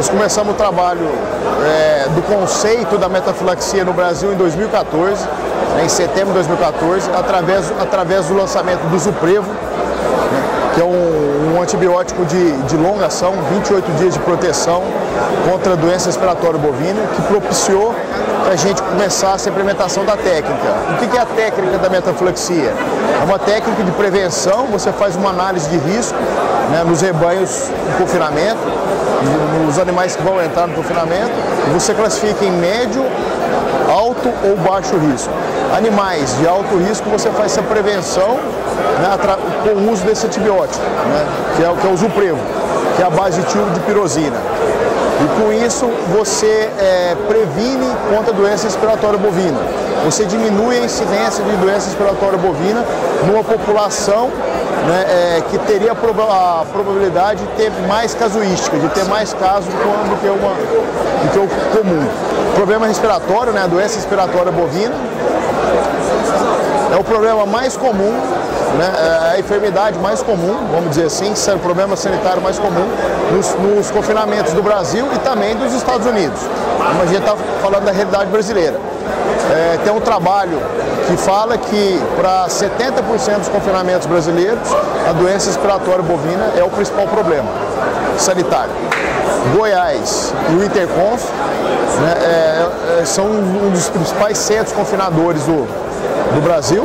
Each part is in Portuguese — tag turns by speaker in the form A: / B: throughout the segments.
A: Nós começamos o trabalho é, do conceito da metafilaxia no Brasil em 2014, né, em setembro de 2014, através, através do lançamento do Zuprevo, né, que é um, um antibiótico de, de, longa ação, 28 dias de proteção contra a doença respiratória bovina, que propiciou que a gente começasse a implementação da técnica. O que é a técnica da metafilaxia? É uma técnica de prevenção, você faz uma análise de risco né, nos rebanhos em confinamento, nos animais que vão entrar no confinamento, você classifica em médio, alto ou baixo risco. Animais de alto risco, você faz essa prevenção né, com o uso desse antibiótico, né, que, é, que é o Zuprevo, que é a base de tio de pirosina. E com isso você é, previne contra a doença respiratória bovina. Você diminui a incidência de doença respiratória bovina numa população né, é, que teria a probabilidade de ter mais casuística, de ter mais casos do que, uma, do que o comum. Problema respiratório, né, a doença respiratória bovina, é o problema mais comum, né, é a enfermidade mais comum, vamos dizer assim, o problema sanitário mais comum nos, nos confinamentos do Brasil e também dos Estados Unidos. Como a gente está falando da realidade brasileira. É, tem um trabalho que fala que para 70% dos confinamentos brasileiros, a doença respiratória bovina é o principal problema sanitário. Goiás e o Interconf né, é, é, são um dos principais centros confinadores do, do Brasil.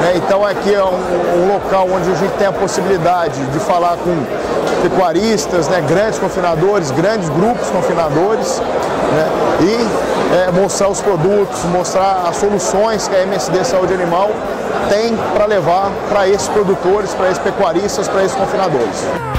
A: Né, então aqui é um, um, local onde a gente tem a possibilidade de falar com pecuaristas, né, grandes confinadores, grandes grupos confinadores né, e é, mostrar os produtos, mostrar as soluções que a MSD Saúde Animal tem para levar para esses produtores, para esses pecuaristas, para esses confinadores.